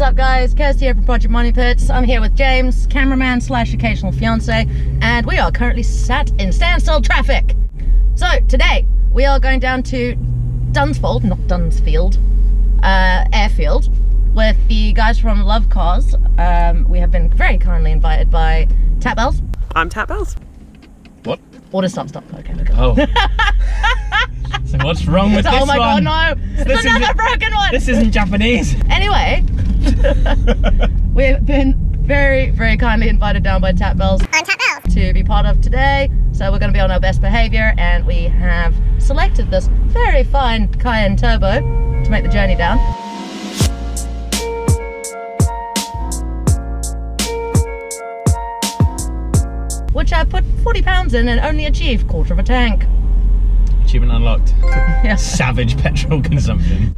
What is up guys? Kirsty here from Project Moneypits. I'm here with James, cameraman slash occasional fiance, and we are currently sat in standstill traffic. So today we are going down to Dunsfold, not Dunsfield, uh, Airfield, with the guys from LoveCars. Um, we have been very kindly invited by Tatbels. I'm Tatbels. What? Order stop, stop. Okay, okay. Oh. so what's wrong with this one? oh my one? god, no! This It's another broken one! This isn't Japanese. Anyway, we've been very, very kindly invited down by Tatbels Tap Bells. to be part of today. So we're going to be on our best behavior, and we have selected this very fine Cayenne Turbo to make the journey down. Which I put 40 pounds in and only achieved quarter of a tank. Achievement unlocked. Yeah. Savage petrol consumption.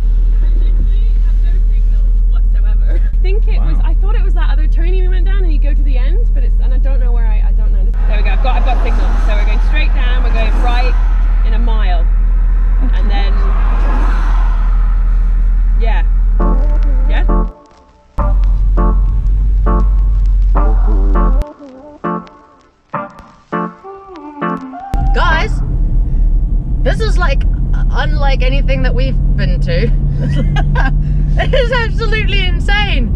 Anything that we've been to. it is absolutely insane.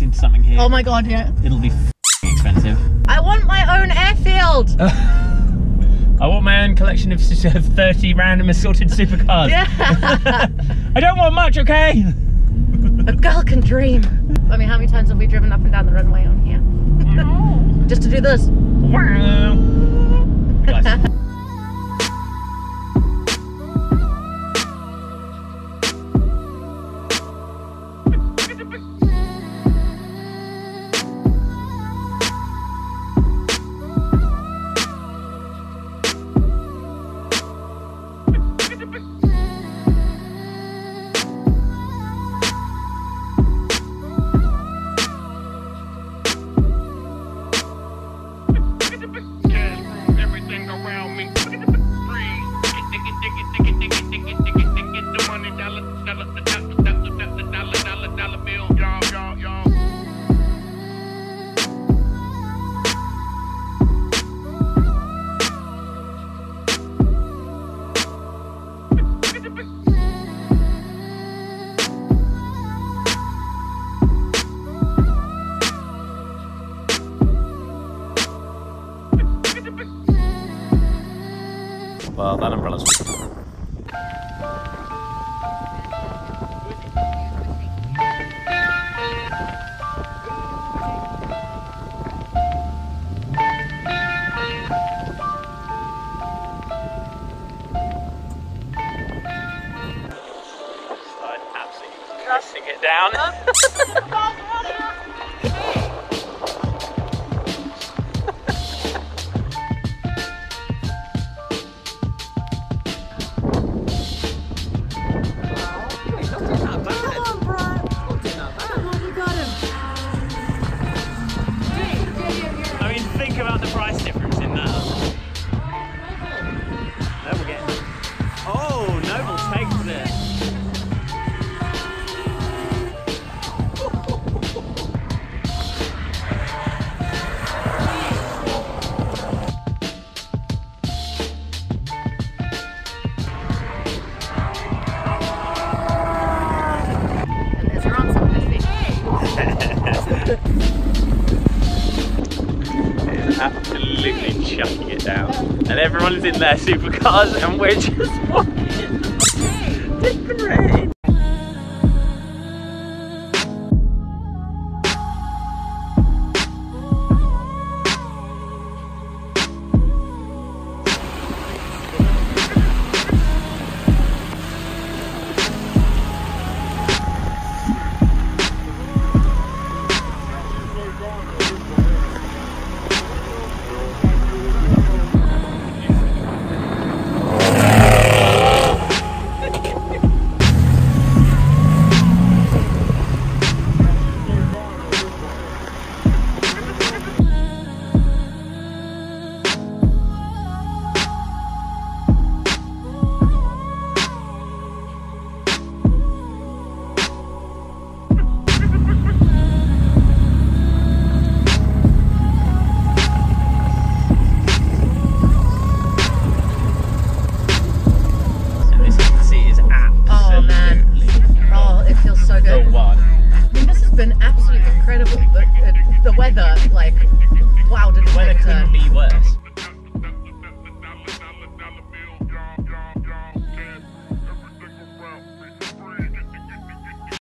Into something here. Oh my god, yeah. It'll be f***ing expensive. I want my own airfield. I want my own collection of of 30 random assorted supercars. Yeah. I don't want much, okay? A girl can dream. I mean, how many times have we driven up and down the runway on here? Just to do this. Wow. Well, that umbrella's. Absolutely chucking it down. And everyone is in their supercars and we're just watching. Take the rain.